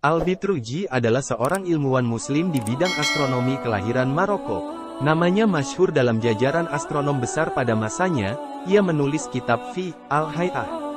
Al-Bitruji adalah seorang ilmuwan muslim di bidang astronomi kelahiran Maroko. Namanya masyhur dalam jajaran astronom besar pada masanya, ia menulis kitab Fi, Al-Hay'ah,